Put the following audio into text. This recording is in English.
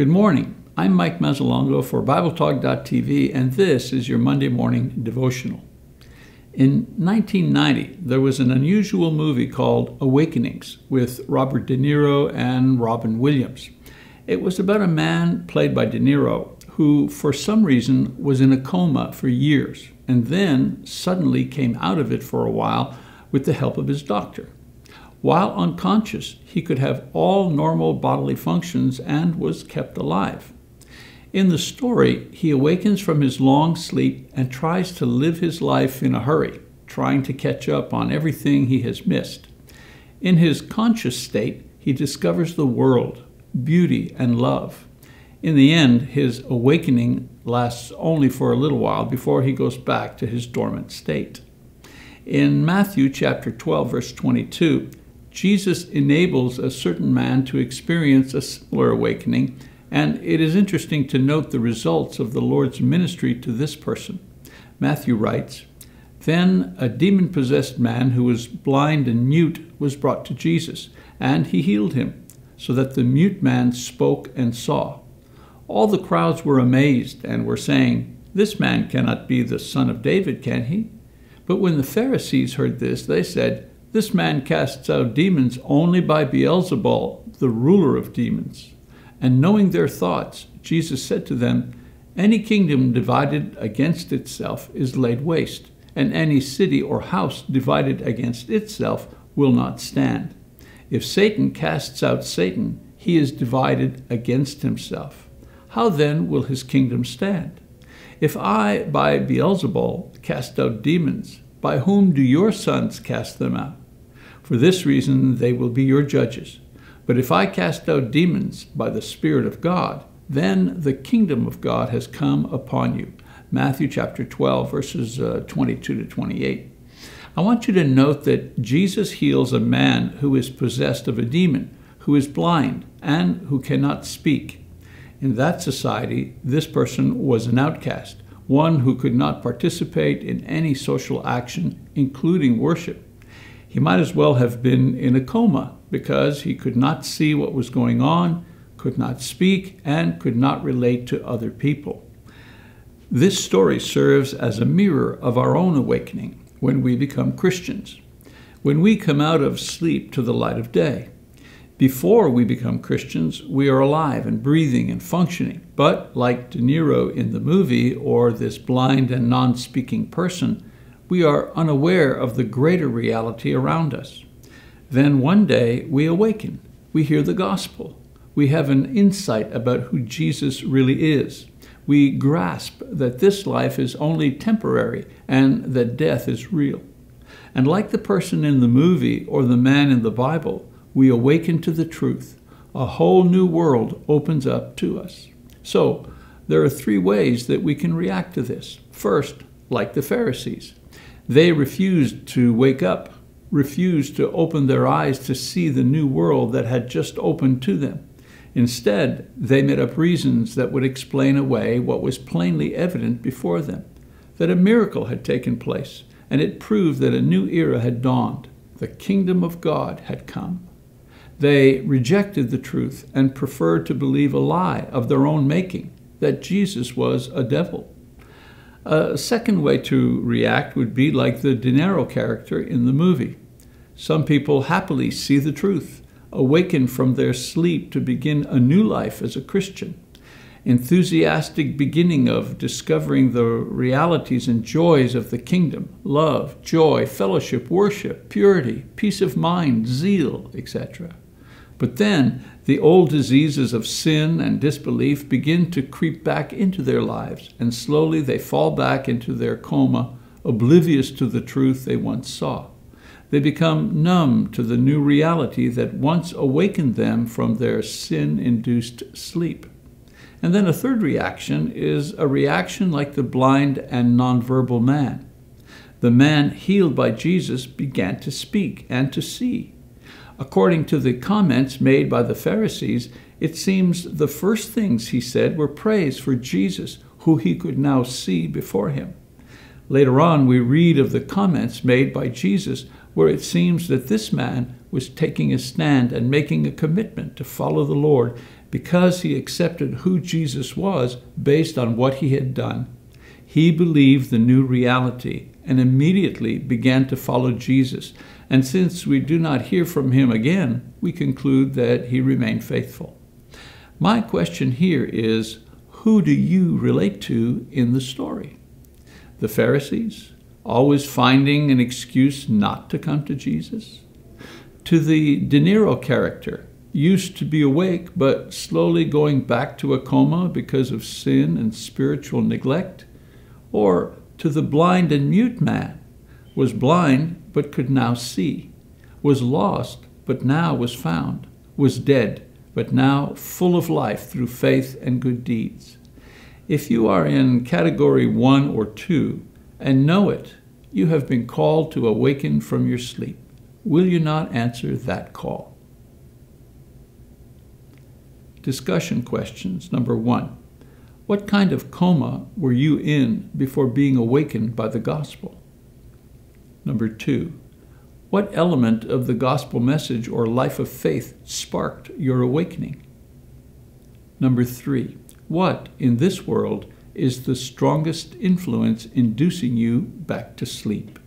Good morning. I'm Mike Mazzalongo for BibleTalk.tv, and this is your Monday morning devotional. In 1990, there was an unusual movie called Awakenings with Robert De Niro and Robin Williams. It was about a man played by De Niro who, for some reason, was in a coma for years and then suddenly came out of it for a while with the help of his doctor. While unconscious, he could have all normal bodily functions and was kept alive. In the story, he awakens from his long sleep and tries to live his life in a hurry, trying to catch up on everything he has missed. In his conscious state, he discovers the world, beauty, and love. In the end, his awakening lasts only for a little while before he goes back to his dormant state. In Matthew chapter 12 verse 22, Jesus enables a certain man to experience a similar awakening, and it is interesting to note the results of the Lord's ministry to this person. Matthew writes, Then a demon possessed man who was blind and mute was brought to Jesus, and he healed him, so that the mute man spoke and saw. All the crowds were amazed and were saying, This man cannot be the son of David, can he? But when the Pharisees heard this, they said, this man casts out demons only by Beelzebul, the ruler of demons. And knowing their thoughts, Jesus said to them, Any kingdom divided against itself is laid waste, and any city or house divided against itself will not stand. If Satan casts out Satan, he is divided against himself. How then will his kingdom stand? If I, by Beelzebul, cast out demons, by whom do your sons cast them out? For this reason they will be your judges. But if I cast out demons by the Spirit of God, then the kingdom of God has come upon you. Matthew chapter 12, verses uh, 22 to 28. I want you to note that Jesus heals a man who is possessed of a demon, who is blind, and who cannot speak. In that society, this person was an outcast, one who could not participate in any social action, including worship. He might as well have been in a coma because he could not see what was going on, could not speak, and could not relate to other people. This story serves as a mirror of our own awakening when we become Christians, when we come out of sleep to the light of day. Before we become Christians, we are alive and breathing and functioning. But like De Niro in the movie or this blind and non speaking person, we are unaware of the greater reality around us. Then one day we awaken, we hear the gospel, we have an insight about who Jesus really is. We grasp that this life is only temporary and that death is real. And like the person in the movie or the man in the Bible, we awaken to the truth. A whole new world opens up to us. So, there are three ways that we can react to this. First, like the Pharisees, they refused to wake up, refused to open their eyes to see the new world that had just opened to them. Instead, they made up reasons that would explain away what was plainly evident before them that a miracle had taken place, and it proved that a new era had dawned. The kingdom of God had come. They rejected the truth and preferred to believe a lie of their own making that Jesus was a devil. A second way to react would be like the De Niro character in the movie. Some people happily see the truth, awaken from their sleep to begin a new life as a Christian. Enthusiastic beginning of discovering the realities and joys of the kingdom love, joy, fellowship, worship, purity, peace of mind, zeal, etc. But then the old diseases of sin and disbelief begin to creep back into their lives, and slowly they fall back into their coma, oblivious to the truth they once saw. They become numb to the new reality that once awakened them from their sin induced sleep. And then a third reaction is a reaction like the blind and nonverbal man. The man healed by Jesus began to speak and to see. According to the comments made by the Pharisees, it seems the first things he said were praise for Jesus, who he could now see before him. Later on, we read of the comments made by Jesus, where it seems that this man was taking a stand and making a commitment to follow the Lord, because he accepted who Jesus was based on what he had done. He believed the new reality and immediately began to follow Jesus. And since we do not hear from him again, we conclude that he remained faithful. My question here is who do you relate to in the story? The Pharisees, always finding an excuse not to come to Jesus? To the De Niro character, used to be awake but slowly going back to a coma because of sin and spiritual neglect? Or to the blind and mute man, was blind but could now see, was lost but now was found, was dead but now full of life through faith and good deeds. If you are in category one or two and know it, you have been called to awaken from your sleep. Will you not answer that call? Discussion questions. Number one What kind of coma were you in before being awakened by the gospel? Number two What element of the gospel message or life of faith sparked your awakening? Number three What in this world is the strongest influence inducing you back to sleep?